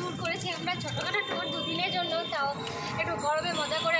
Tour করেছি। আমরা ছোটোখাটো ট্যুর দুদিনের জন্য তাও একটু গরমে মজা করে